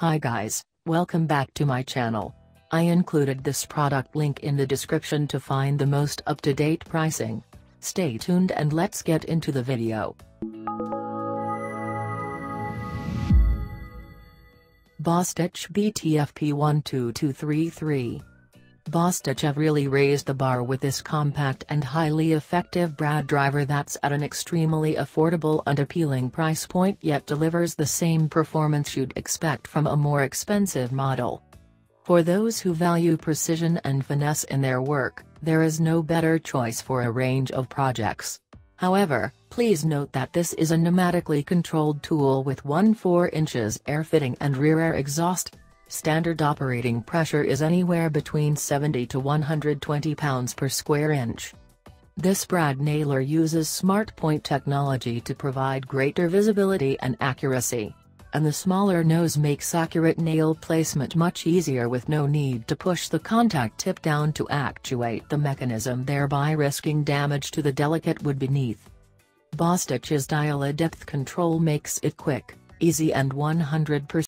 Hi guys, welcome back to my channel. I included this product link in the description to find the most up-to-date pricing. Stay tuned and let's get into the video. Bostitch BTFP12233 Bostitch have really raised the bar with this compact and highly effective brad driver that's at an extremely affordable and appealing price point yet delivers the same performance you'd expect from a more expensive model. For those who value precision and finesse in their work, there is no better choice for a range of projects. However, please note that this is a pneumatically controlled tool with one 4 inches air fitting and rear air exhaust. Standard operating pressure is anywhere between 70 to 120 pounds per square inch. This brad nailer uses SmartPoint technology to provide greater visibility and accuracy. And the smaller nose makes accurate nail placement much easier with no need to push the contact tip down to actuate the mechanism thereby risking damage to the delicate wood beneath. Bostitch's dial-a-depth control makes it quick, easy and 100%